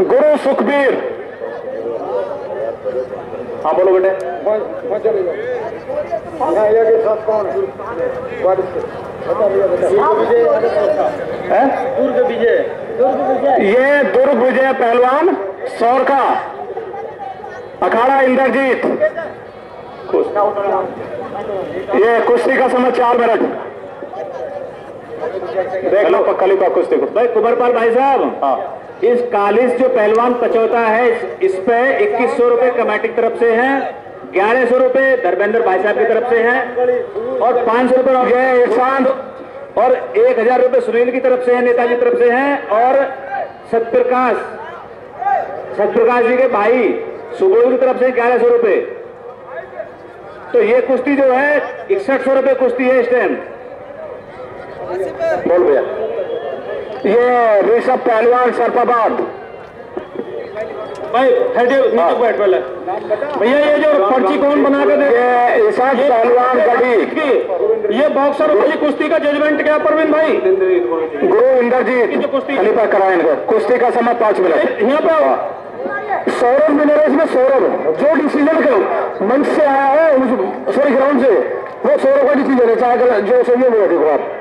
गुरु सुखबीर। हाँ बोलो बेटे। के साथ कौन है? दुर्ग विजय। ये दुर्ग विजय पहलवान सौर का अखाड़ा इंद्रजीत। ये कुश्ती का समय चार मिनट। देख। लो खलीफा कुश्ती को भाई कुबरपाल भाई साहब हाँ। इस कालिस जो पहलवान पचौता है इस, पे इक्कीस सौ रुपए कमेटी की तरफ़ से है ग्यारह सौ रुपए धर्मेंद्र भाई साहब की तरफ़ से है और पाँच सौ रुपए ये इरफान और एक हज़ार रुपए सुनील की तरफ़ से है नेताजी की तरफ़ से है और सत्यप्रकाश सत्यप्रकाश जी के भाई सुबोध की तरफ़ से ग्यारह सौ रुपए तो ये कुश्ती जो है इकसठ सौ रुपए कुश्ती है इस टाइम बोल भैया। ये ऋषभ पहलवान सरपाबाद। भाई नीचे बैठ पहले भैया ये जो पर्ची कौन बना के दे ये ईशान पहलवान गढ़ी। ये बॉक्सर वाली कुश्ती का जजमेंट क्या परवीन भाई? गुरु इंद्रजीत कुश्ती- खलीफा कराए इनको। कुश्ती का समय पाँच मिनट। यहाँ पे सौरभ मिनर इसमें सौरभ। जो डिसीज़न के मंच से आया है सॉरी ग्राउंड से। वो सौरभ का डिसीज़न है चाहे जो सही है वो देखो आप।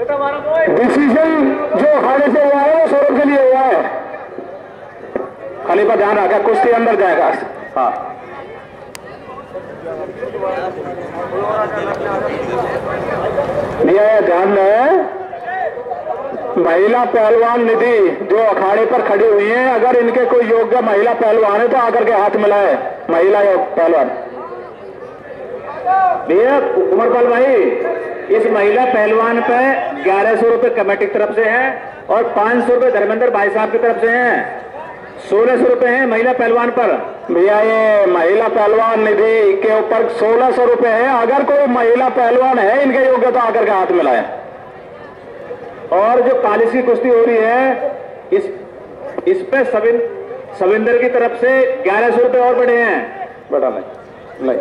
डिसीज़न जो अखाड़े से हुआ है, वो सौरभ के लिए हुआ है। खलीफा ध्यान रखा, कुश्ती अंदर जाएगा। हाँ। भैया ध्यान में महिला पहलवान निधि जो अखाड़े पर खड़ी हुई है, अगर इनके कोई योग्य महिला पहलवान है तो आकर के हाथ मिलाए, महिला पहलवान। भैया, उमर पाल भाई इस महिला पहलवान पे ग्यारह सौ रुपये कमेटी की तरफ़ से है और पाँच सौ रुपए धर्मेंद्र भाई साहब की तरफ़ से है। सोलह सौ रुपए है महिला पहलवान पर। भैया ये महिला पहलवान निधि के ऊपर सोलह सौ रुपए है। अगर कोई महिला पहलवान है इनके योग्य तो आकर के हाथ मिलाए और जो कालिस की कुश्ती हो रही है इस इस पे सविन सविंदर की तरफ़ से ग्यारह सौ रुपए और बढ़े हैं। बेटा नहीं नहीं।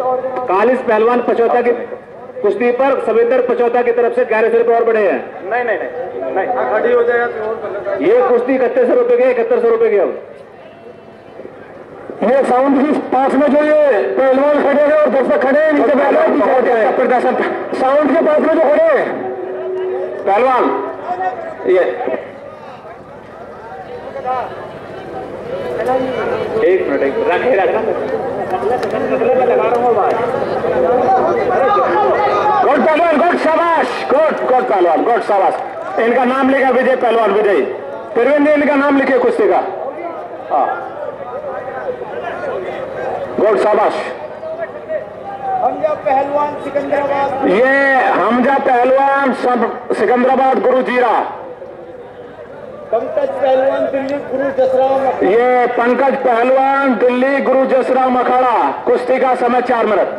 कालिस पहलवान पचौता की कुश्ती पर सविंदर पचौता की तरफ़ से ग्यारह सौ रुपए और बढ़े हैं। नहीं नहीं नहीं नहीं खड़ी हो जाएगा तो और ये कुश्ती इकतीस सौ रुपए की इकहत्तर सौ रुपए की अब। ये साउंड की पास में जो ये पहलवान खड़े हैं और दर्शक खड़े हैं इनके पहलवान हैं। प्रदर्शन साउंड के पास में जो खड़े हैं। पहलवान ये। एक मिनट एक मिनट रखे रखा लगा रहा हूँ बात गुड पहलवान गुड शाबाश गुड पहलवान गुड शाबाश। इनका नाम लिखा विजय पहलवान विजय। प्रवीण जी इनका नाम लिखे कुश्ती का। हाँ। गुड शाबाश। हमजा पहलवान सिकंदराबाद। ये हमजा पहलवान सब सिकंदराबाद गुरु जीरा। पंकज पहलवान दिल्ली गुरु जसराम ये पंकज पहलवान दिल्ली गुरु जसराम अखाड़ा कुश्ती का समय चार मिनट।